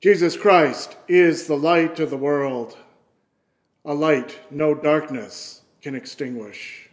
Jesus Christ is the light of the world, a light no darkness can extinguish.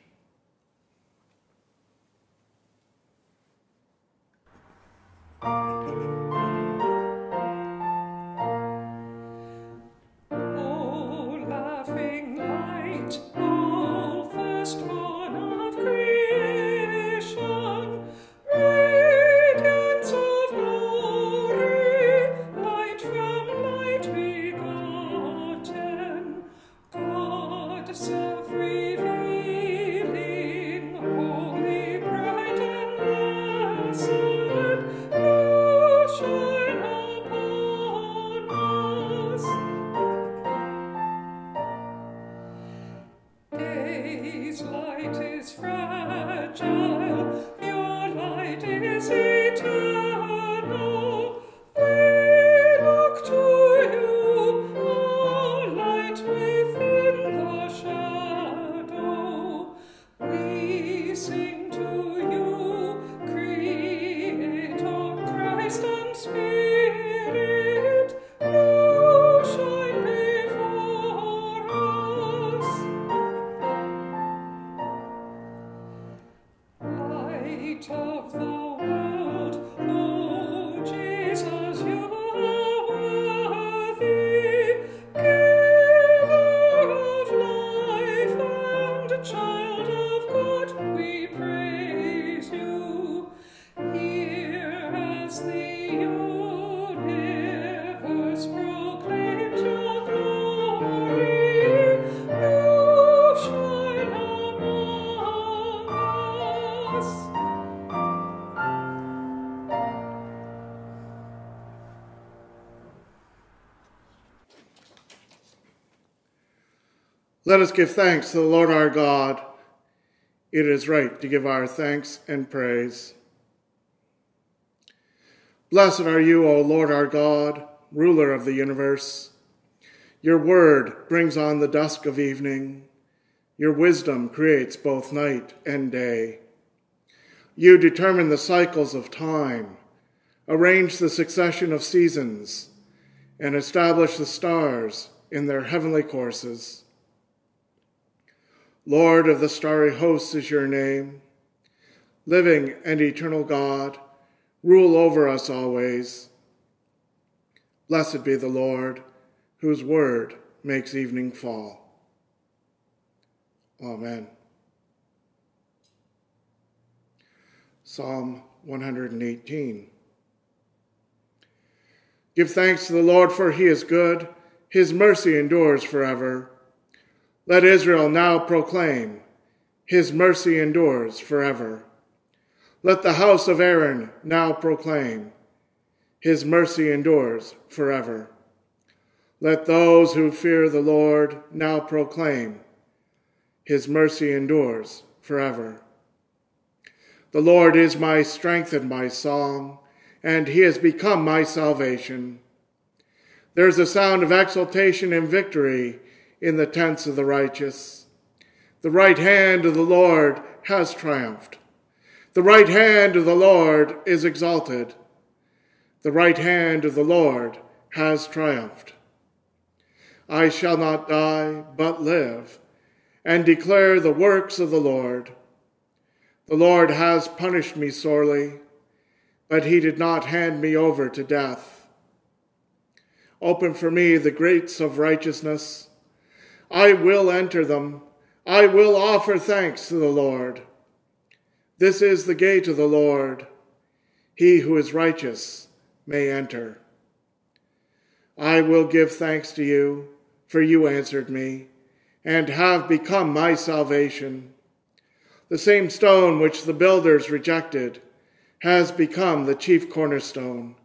Let us give thanks to the Lord our God. It is right to give our thanks and praise. Blessed are you, O Lord our God, ruler of the universe. Your word brings on the dusk of evening. Your wisdom creates both night and day. You determine the cycles of time, arrange the succession of seasons, and establish the stars in their heavenly courses. Lord of the starry hosts is your name. Living and eternal God, rule over us always. Blessed be the Lord, whose word makes evening fall. Amen. Psalm 118. Give thanks to the Lord, for he is good. His mercy endures forever. Let Israel now proclaim, His mercy endures forever. Let the house of Aaron now proclaim, His mercy endures forever. Let those who fear the Lord now proclaim, His mercy endures forever. The Lord is my strength and my song, and He has become my salvation. There is a sound of exultation and victory in the tents of the righteous. The right hand of the Lord has triumphed. The right hand of the Lord is exalted. The right hand of the Lord has triumphed. I shall not die, but live, and declare the works of the Lord. The Lord has punished me sorely, but he did not hand me over to death. Open for me the gates of righteousness. I will enter them. I will offer thanks to the Lord. This is the gate of the Lord. He who is righteous may enter. I will give thanks to you, for you answered me, and have become my salvation. The same stone which the builders rejected has become the chief cornerstone.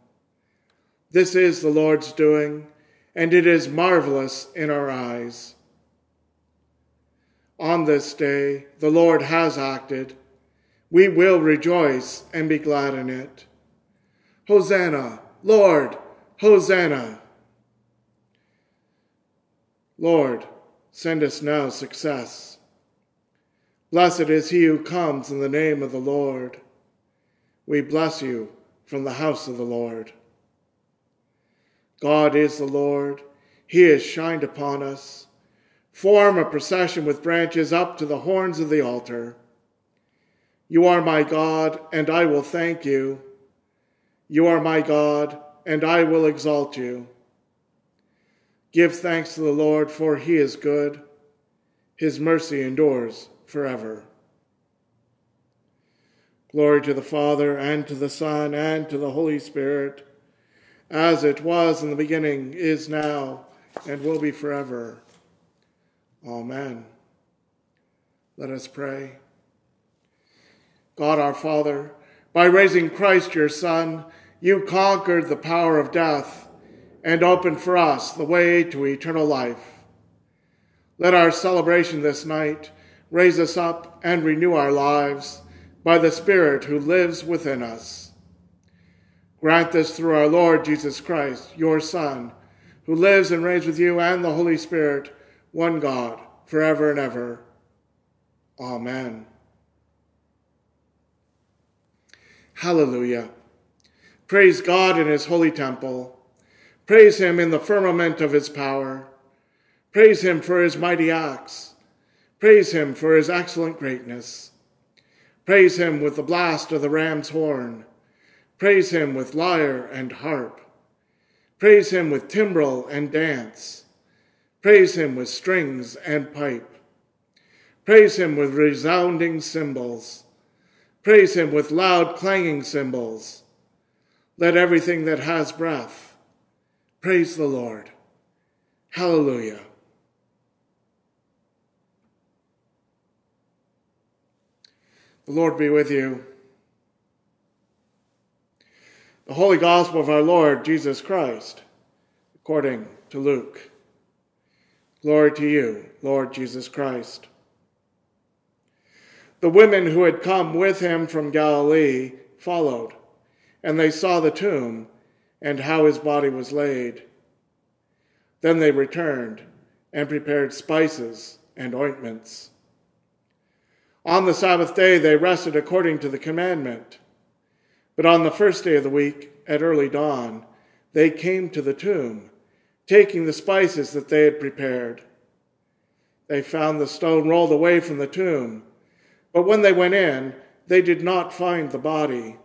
This is the Lord's doing, and it is marvelous in our eyes. On this day, the Lord has acted. We will rejoice and be glad in it. Hosanna, Lord, Hosanna. Lord, send us now success. Blessed is he who comes in the name of the Lord. We bless you from the house of the Lord. God is the Lord. He has shined upon us. Form a procession with branches up to the horns of the altar. You are my God, and I will thank you. You are my God, and I will exalt you. Give thanks to the Lord, for he is good. His mercy endures forever. Glory to the Father, and to the Son, and to the Holy Spirit, as it was in the beginning, is now, and will be forever. Amen. Let us pray. God our Father, by raising Christ your Son, you conquered the power of death and opened for us the way to eternal life. Let our celebration this night raise us up and renew our lives by the Spirit who lives within us. Grant this through our Lord Jesus Christ, your Son, who lives and reigns with you and the Holy Spirit, one God, forever and ever. Amen. Hallelujah. Praise God in his holy temple. Praise him in the firmament of his power. Praise him for his mighty acts. Praise him for his excellent greatness. Praise him with the blast of the ram's horn. Praise him with lyre and harp. Praise him with timbrel and dance. Praise him with strings and pipe. Praise him with resounding cymbals. Praise him with loud clanging cymbals. Let everything that has breath praise the Lord. Hallelujah. The Lord be with you. The Holy Gospel of our Lord Jesus Christ, according to Luke. Glory to you, Lord Jesus Christ. The women who had come with him from Galilee followed, and they saw the tomb and how his body was laid. Then they returned and prepared spices and ointments. On the Sabbath day they rested according to the commandment. But on the first day of the week, at early dawn, they came to the tomb, taking the spices that they had prepared. They found the stone rolled away from the tomb but when they went in, they did not find the body.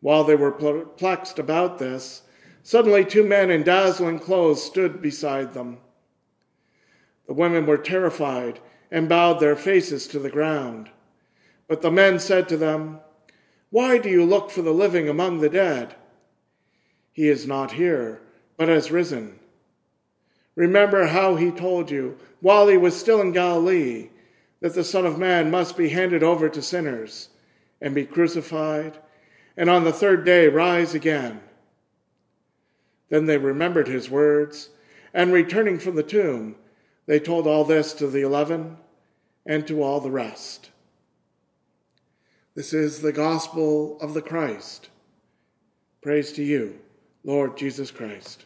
While they were perplexed about this, suddenly two men in dazzling clothes stood beside them. The women were terrified and bowed their faces to the ground. But the men said to them, Why do you look for the living among the dead? He is not here, but has risen. Remember how he told you while he was still in Galilee that the Son of Man must be handed over to sinners and be crucified, and on the third day rise again. Then they remembered his words, and returning from the tomb, they told all this to the eleven and to all the rest. This is the gospel of the Christ. Praise to you, Lord Jesus Christ.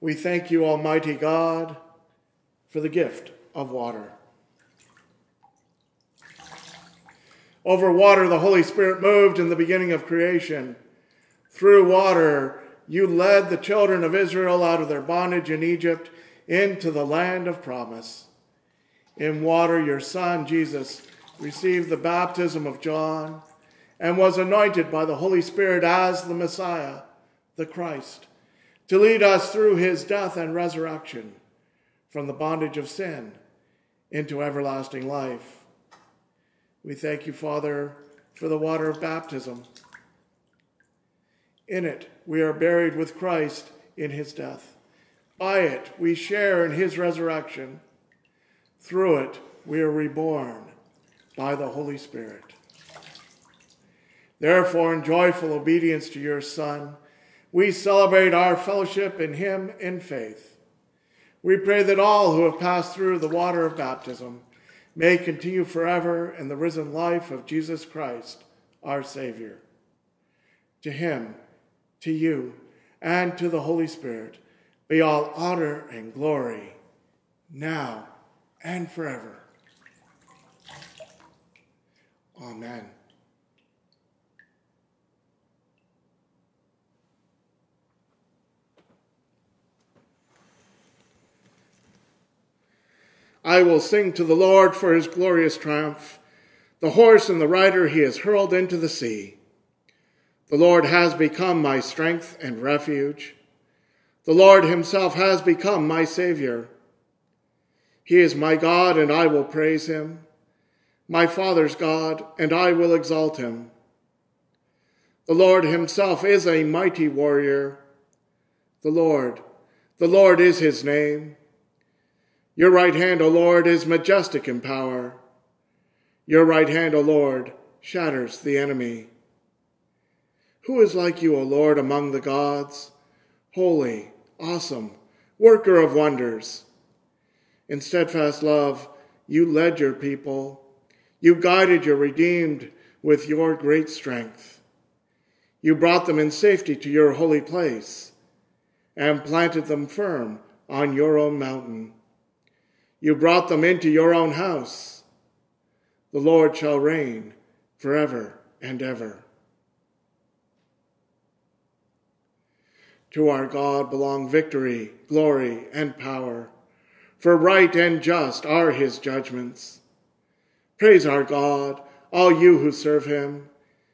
We thank you, Almighty God, for the gift of water. Over water, the Holy Spirit moved in the beginning of creation. Through water, you led the children of Israel out of their bondage in Egypt into the land of promise. In water, your son, Jesus, received the baptism of John and was anointed by the Holy Spirit as the Messiah, the Christ to lead us through his death and resurrection from the bondage of sin into everlasting life. We thank you, Father, for the water of baptism. In it, we are buried with Christ in his death. By it, we share in his resurrection. Through it, we are reborn by the Holy Spirit. Therefore, in joyful obedience to your Son, we celebrate our fellowship in him in faith. We pray that all who have passed through the water of baptism may continue forever in the risen life of Jesus Christ, our Savior. To him, to you, and to the Holy Spirit be all honor and glory, now and forever. Amen. I will sing to the Lord for his glorious triumph. The horse and the rider he has hurled into the sea. The Lord has become my strength and refuge. The Lord himself has become my Savior. He is my God, and I will praise him, my Father's God, and I will exalt him. The Lord himself is a mighty warrior. The Lord, the Lord is his name. Your right hand, O Lord, is majestic in power. Your right hand, O Lord, shatters the enemy. Who is like you, O Lord, among the gods? Holy, awesome, worker of wonders. In steadfast love, you led your people. You guided your redeemed with your great strength. You brought them in safety to your holy place and planted them firm on your own mountain. You brought them into your own house. The Lord shall reign forever and ever. To our God belong victory, glory, and power, for right and just are his judgments. Praise our God, all you who serve him,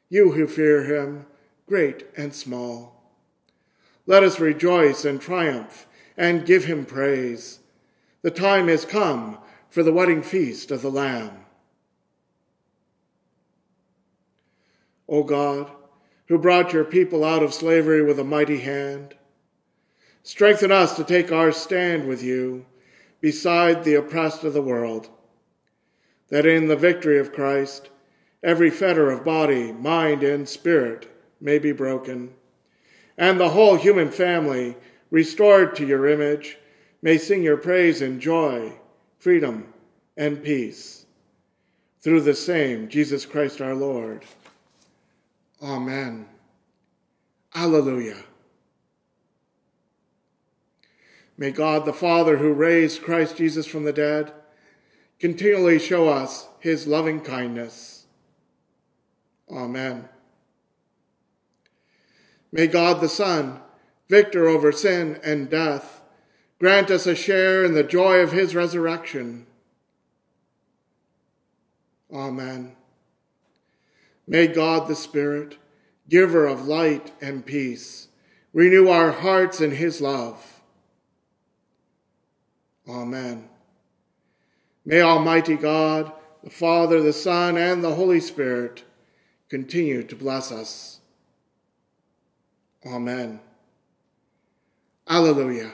you who fear him, great and small. Let us rejoice and triumph and give him praise the time has come for the wedding feast of the Lamb. O God, who brought your people out of slavery with a mighty hand, strengthen us to take our stand with you beside the oppressed of the world, that in the victory of Christ, every fetter of body, mind, and spirit may be broken, and the whole human family restored to your image may sing your praise in joy, freedom, and peace. Through the same Jesus Christ our Lord. Amen. Alleluia. May God the Father, who raised Christ Jesus from the dead, continually show us his loving kindness. Amen. May God the Son, victor over sin and death, Grant us a share in the joy of his resurrection. Amen. May God the Spirit, giver of light and peace, renew our hearts in his love. Amen. May Almighty God, the Father, the Son, and the Holy Spirit continue to bless us. Amen. Alleluia.